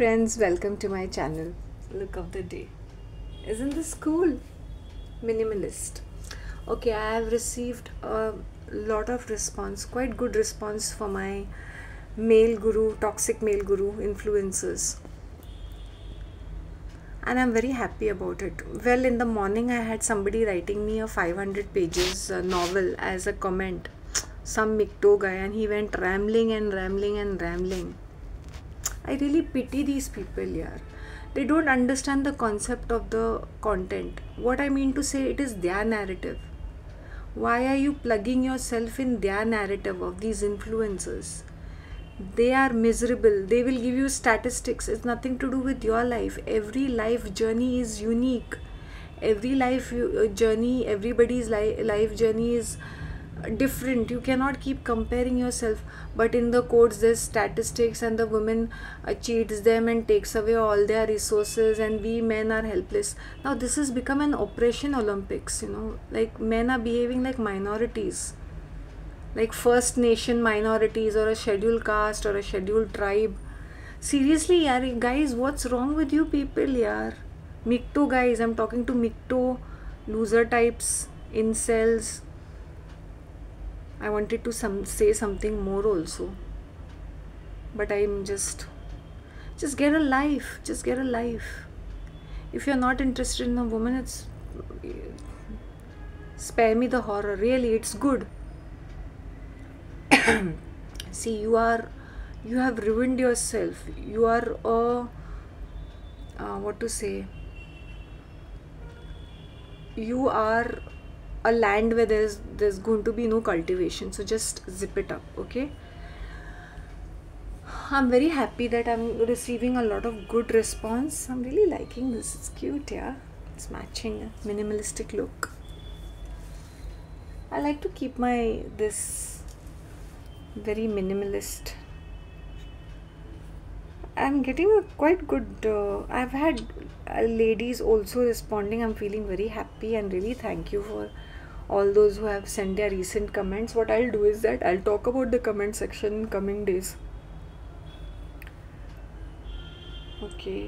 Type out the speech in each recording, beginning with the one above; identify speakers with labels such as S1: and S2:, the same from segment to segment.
S1: friends welcome to my channel. Look of the day. Isn't this cool minimalist? Okay i have received a lot of response quite good response for my male guru toxic male guru influencers. And i'm very happy about it. Well in the morning i had somebody writing me a 500 pages novel as a comment. Some MGTOW guy and he went rambling and rambling and rambling I really pity these people here. They don't understand the concept of the content. What I mean to say, it is their narrative. Why are you plugging yourself in their narrative of these influencers? They are miserable. They will give you statistics. It's nothing to do with your life. Every life journey is unique. Every life uh, journey, everybody's life journey is different. You cannot keep comparing yourself. But in the courts there's statistics and the woman uh, cheats them and takes away all their resources and we men are helpless. Now this has become an oppression olympics you know. Like men are behaving like minorities. Like first nation minorities or a scheduled caste or a scheduled tribe. Seriously yaar, guys what's wrong with you people yaar? MGTOW guys i'm talking to MGTOW loser types incels I wanted to some say something more also. But I'm just just get a life. Just get a life. If you're not interested in a woman, it's spare me the horror. Really, it's good. See, you are you have ruined yourself. You are a uh, what to say. You are a land where there's there's going to be no cultivation. So just zip it up okay? I'm very happy that i'm receiving a lot of good response. I'm really liking this. It's cute yeah. It's matching a minimalistic look. I like to keep my this very minimalist. I'm getting a quite good uh, i've had uh, ladies also responding. I'm feeling very happy and really thank you for all those who have sent their recent comments what i'll do is that i'll talk about the comment section in coming days okay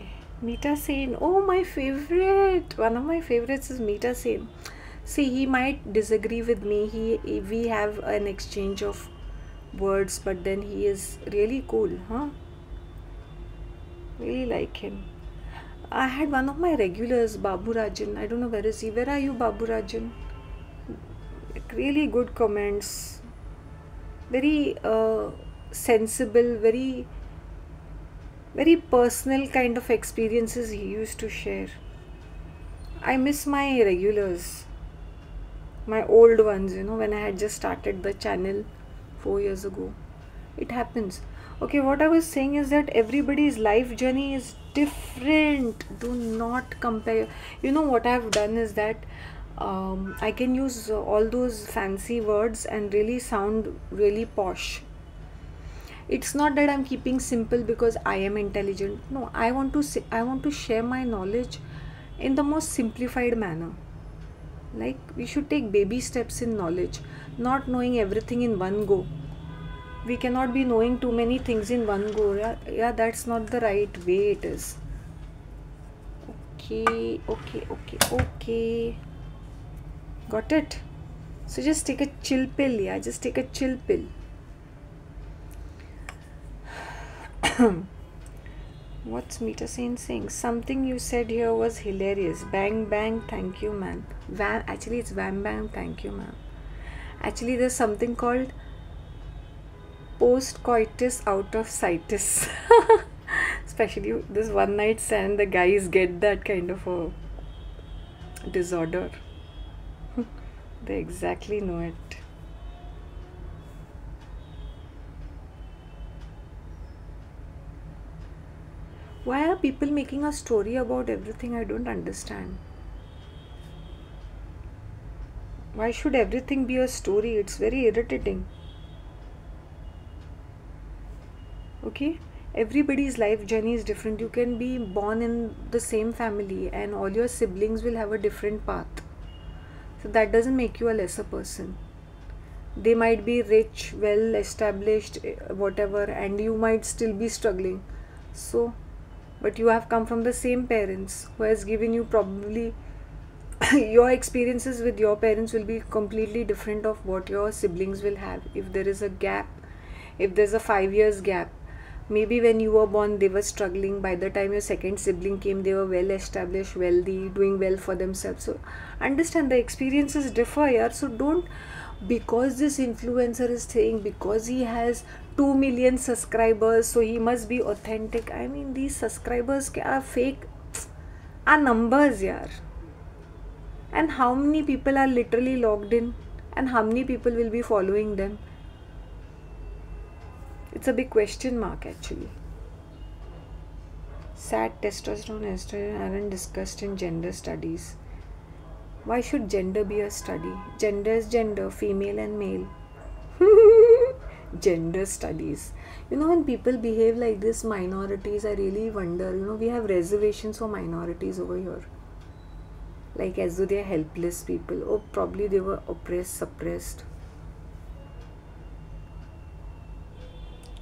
S1: Mita Sen. Oh, my favorite. One of my favorites is Mita Sen. See, he might disagree with me. He, we have an exchange of words, but then he is really cool, huh? Really like him. I had one of my regulars, Babu Rajan. I don't know where is he. Where are you, Babu Rajan? Really good comments. Very uh, sensible very very personal kind of experiences he used to share. I miss my regulars my old ones you know when i had just started the channel 4 years ago. It happens. Okay what i was saying is that everybody's life journey is different. Do not compare. You know what i've done is that um, I can use all those fancy words and really sound really posh. It's not that I'm keeping simple because I am intelligent. No, I want to I want to share my knowledge in the most simplified manner. Like we should take baby steps in knowledge, not knowing everything in one go. We cannot be knowing too many things in one go. Yeah, yeah that's not the right way it is. Okay, okay, okay, okay. Got it? So just take a chill pill, yeah. Just take a chill pill. What's Mita saying? saying? Something you said here was hilarious. Bang bang, thank you, man. Van actually it's bang bang, thank you, man. Actually, there's something called post coitus out of sightus. Especially this one night stand, the guys get that kind of a disorder. They exactly know it. Why are people making a story about everything? I don't understand. Why should everything be a story? It's very irritating. Okay? Everybody's life journey is different. You can be born in the same family, and all your siblings will have a different path so that doesn't make you a lesser person. They might be rich, well established, eh, whatever, and you might still be struggling. So but you have come from the same parents who has given you probably your experiences with your parents will be completely different of what your siblings will have if there is a gap if there's a 5 years gap maybe when you were born they were struggling. By the time your second sibling came they were well established wealthy doing well for themselves. So understand the experiences differ here. So don't because this influencer is saying because he has 2 million subscribers so he must be authentic. I mean these subscribers are fake? Are numbers yaar. And how many people are literally logged in? And how many people will be following them it's a big question mark actually. Sad testosterone estrogen aren't discussed in gender studies. Why should gender be a study? Gender is gender female and male. Gender studies. You know when people behave like this minorities i really wonder you know we have reservations for minorities over here. Like as though they're helpless people. Or probably they were oppressed suppressed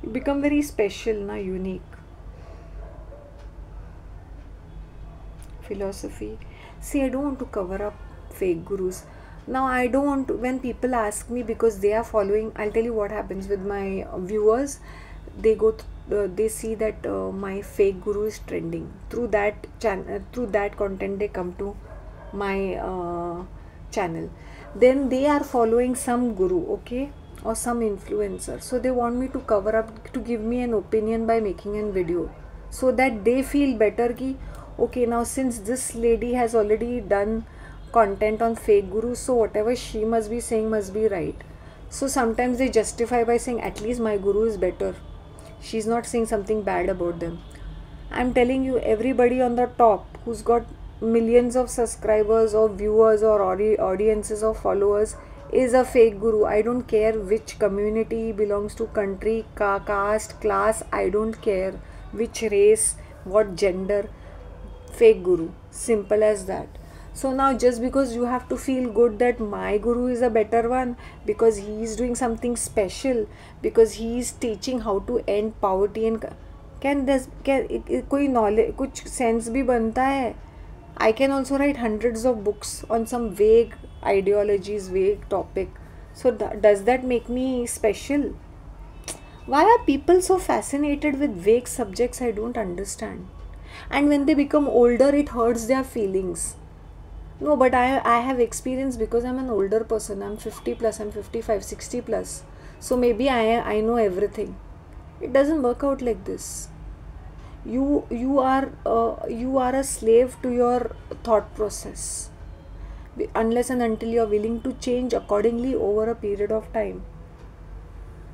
S1: you become very special na unique. Philosophy. See i don't want to cover up fake gurus. Now i don't want to when people ask me because they are following i'll tell you what happens with my viewers. They go uh, they see that uh, my fake guru is trending. Through that channel uh, through that content they come to my uh, channel. Then they are following some guru okay or some influencer. So they want me to cover up to give me an opinion by making a video. So that they feel better ki okay now since this lady has already done content on fake guru so whatever she must be saying must be right. So sometimes they justify by saying at least my guru is better. She's not saying something bad about them. I'm telling you everybody on the top who's got millions of subscribers or viewers or audi- audiences or followers is a fake guru i don't care which community belongs to country ca- caste class i don't care which race what gender fake guru simple as that so now just because you have to feel good that my guru is a better one because he is doing something special because he is teaching how to end poverty and can this can कोई knowledge कुछ sense भी बनता है I can also write hundreds of books on some vague ideologies, vague topic. So, th- does that make me special? Why are people so fascinated with vague subjects? I don't understand. And when they become older, it hurts their feelings. No, but I, I have experience because I'm an older person. I'm 50 plus, I'm 55, 60 plus. So maybe I, I know everything. It doesn't work out like this you you are uh, you are a slave to your thought process unless and until you are willing to change accordingly over a period of time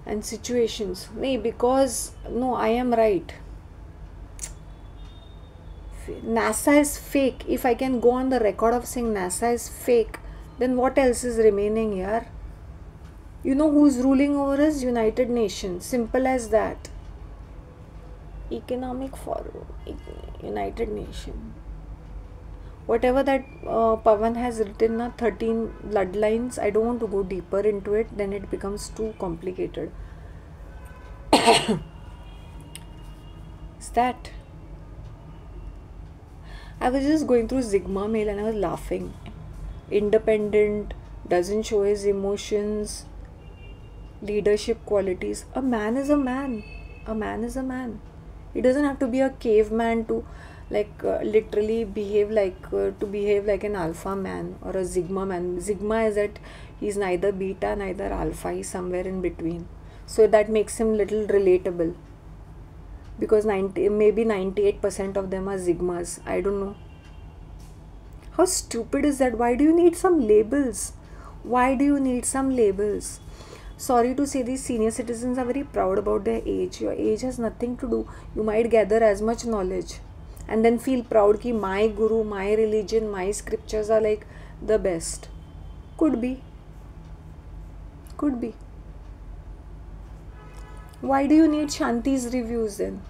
S1: and situations. No because no i am right. Nasa is fake. If i can go on the record of saying nasa is fake then what else is remaining here? You know who's ruling over us? United nations. Simple as that. Economic forum. United nation whatever that uh, pavan has written uh, 13 bloodlines i don't want to go deeper into it then it becomes too complicated. Is that? I was just going through sigma male and i was laughing. Independent doesn't show his emotions leadership qualities. A man is a man. A man is a man. It doesn't have to be a caveman to like uh, literally behave like uh, to behave like an alpha man or a sigma man. Sigma is that he's neither beta neither alpha he's somewhere in between. So that makes him little relatable. Because 90 maybe 98% of them are sigmas i don't know. How stupid is that? Why do you need some labels? Why do you need some labels? Sorry to say these senior citizens are very proud about their age. Your age has nothing to do. You might gather as much knowledge and then feel proud ki my guru my religion my scriptures are like the best. Could be. Could be. Why do you need shanti's reviews then?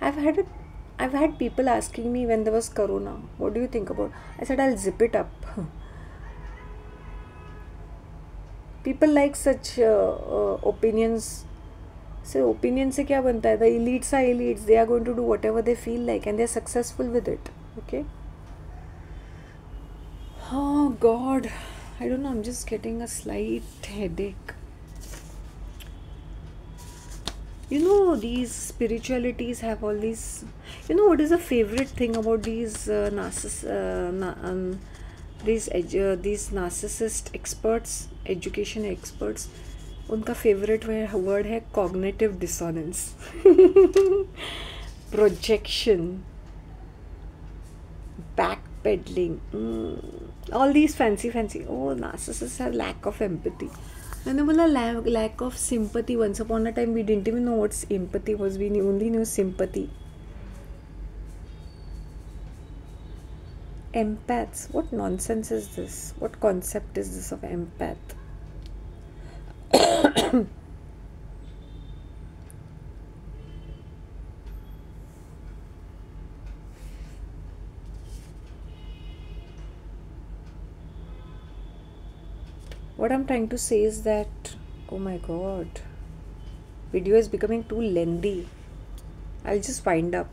S1: I've had it i've had people asking me when there was corona. What do you think about i said i'll zip it up. People like such uh, uh, opinions so opinion se kya banta hai the elites are elites. They are going to do whatever they feel like and they're successful with it. Okay? Oh god. I don't know. I'm just getting a slight headache. You know these spiritualities have all these you know what is the favorite thing about these uh, narciss uh, na um, these uh, these narcissist experts education experts उनका favourite word है cognitive dissonance projection back pedalling all these fancy fancy oh narcissist have lack of empathy मैंने बोला lack of sympathy once upon a time we didn't even know what's empathy was we only new sympathy empaths what nonsense is this what concept is this of empath what i'm trying to say is that oh my god video is becoming too lengthy. I'll just wind up